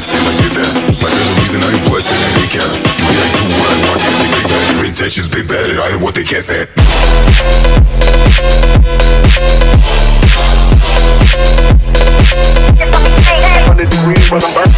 myself damn, I did that. Like there's a reason I am blessed, and I ain't count. You ain't I do what I want, you they big bad. Your intentions big bad, and I am what they can't stand. Hundred degrees, but I'm burning.